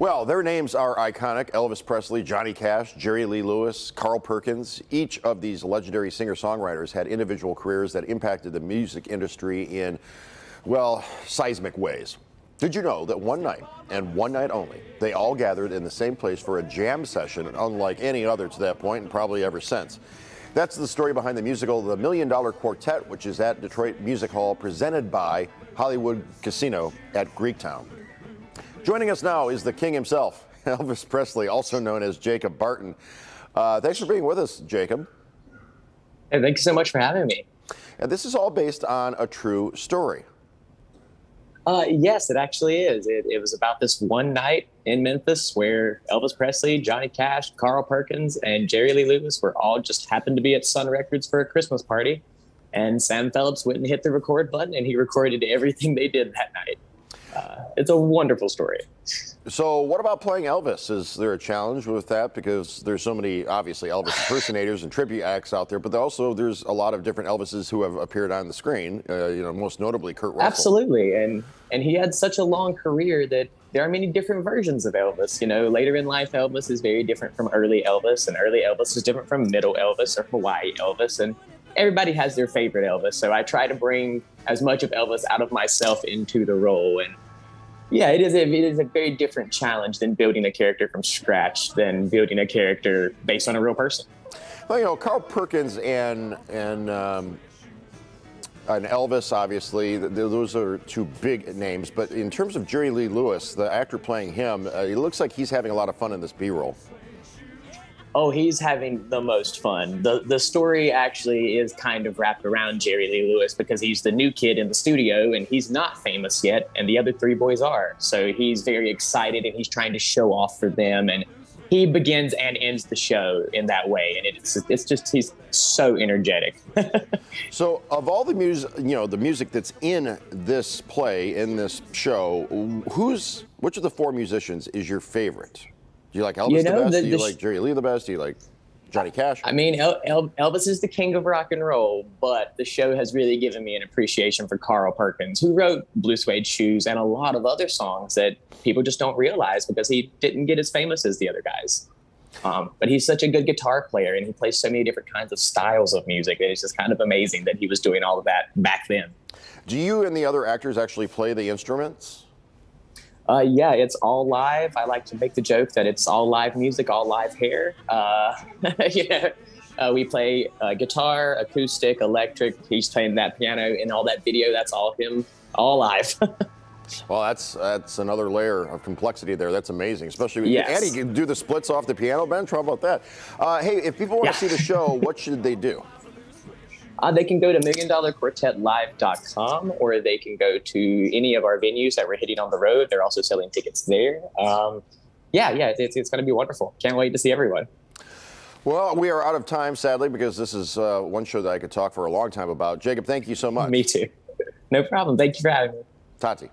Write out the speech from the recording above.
Well, their names are iconic Elvis Presley, Johnny Cash, Jerry Lee Lewis, Carl Perkins. Each of these legendary singer songwriters had individual careers that impacted the music industry in, well, seismic ways. Did you know that one night, and one night only, they all gathered in the same place for a jam session, unlike any other to that point and probably ever since? That's the story behind the musical The Million Dollar Quartet, which is at Detroit Music Hall, presented by Hollywood Casino at Greektown. Joining us now is the king himself, Elvis Presley, also known as Jacob Barton. Uh, thanks for being with us, Jacob. Hey, thank you so much for having me. And this is all based on a true story. Uh, yes, it actually is. It, it, was about this one night in Memphis where Elvis Presley, Johnny Cash, Carl Perkins, and Jerry Lee Lewis were all just happened to be at Sun Records for a Christmas party. And Sam Phillips went and hit the record button and he recorded everything they did that night uh, it's a wonderful story. So, what about playing Elvis? Is there a challenge with that? Because there's so many, obviously, Elvis impersonators and tribute acts out there, but also there's a lot of different Elvises who have appeared on the screen. Uh, you know, most notably Kurt Russell. Absolutely, and and he had such a long career that there are many different versions of Elvis. You know, later in life, Elvis is very different from early Elvis, and early Elvis is different from middle Elvis or Hawaii Elvis, and everybody has their favorite Elvis. So I try to bring as much of Elvis out of myself into the role, and yeah, it is. A, it is a very different challenge than building a character from scratch than building a character based on a real person. Well, you know, Carl Perkins and and um, and Elvis, obviously, those are two big names. But in terms of Jerry Lee Lewis, the actor playing him, uh, it looks like he's having a lot of fun in this B-roll oh, he's having the most fun. The the story actually is kind of wrapped around Jerry Lee Lewis because he's the new kid in the studio and he's not famous yet, and the other three boys are. So he's very excited and he's trying to show off for them and he begins and ends the show in that way and it's it's just he's so energetic so of all the music you know the music that's in this play in this show who's which of the four musicians is your favorite do you like Elvis you know, the best? The, Do you like Jerry Lee the best? Do you like Johnny Cash? I mean, El- El- Elvis is the king of rock and roll, but the show has really given me an appreciation for Carl Perkins, who wrote Blue Suede Shoes and a lot of other songs that people just don't realize because he didn't get as famous as the other guys. Um, but he's such a good guitar player and he plays so many different kinds of styles of music. It's just kind of amazing that he was doing all of that back then. Do you and the other actors actually play the instruments? Uh, yeah, it's all live. I like to make the joke that it's all live music, all live hair. Uh, yeah, uh, we play uh, guitar, acoustic, electric. He's playing that piano in all that video. That's all him, all live. well, that's that's another layer of complexity there. That's amazing, especially yes. and he can do the splits off the piano bench. How about that? Uh, hey, if people want yeah. to see the show, what should they do? Uh, they can go to milliondollarquartetlive.com or they can go to any of our venues that we're hitting on the road. They're also selling tickets there. Um, yeah, yeah, it's, it's going to be wonderful. Can't wait to see everyone. Well, we are out of time, sadly, because this is uh, one show that I could talk for a long time about. Jacob, thank you so much. Me too. No problem. Thank you for having me. Tati.